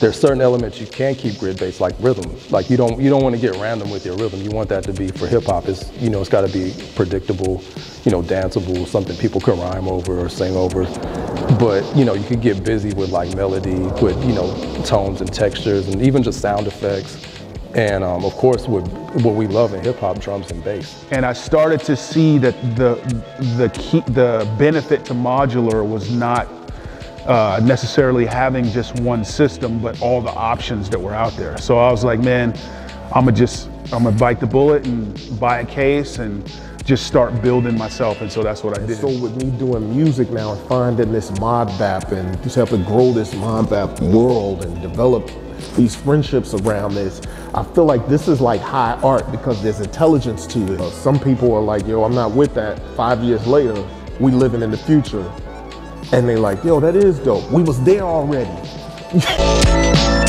there's certain elements you can keep grid based, like rhythm. Like you don't you don't want to get random with your rhythm. You want that to be for hip hop. It's you know it's got to be predictable, you know, danceable, something people can rhyme over or sing over. But you know you could get busy with like melody, with you know tones and textures, and even just sound effects. And um, of course, what, what we love in hip hop, drums and bass. And I started to see that the the key, the benefit to modular was not uh, necessarily having just one system, but all the options that were out there. So I was like, man, I'm gonna just, I'm gonna bite the bullet and buy a case and just start building myself. And so that's what I did. So with me doing music now and finding this mod bap and just to grow this Modbap world and develop these friendships around this, I feel like this is like high art because there's intelligence to it. Some people are like, yo, I'm not with that. Five years later, we living in the future. And they like, yo, that is dope. We was there already.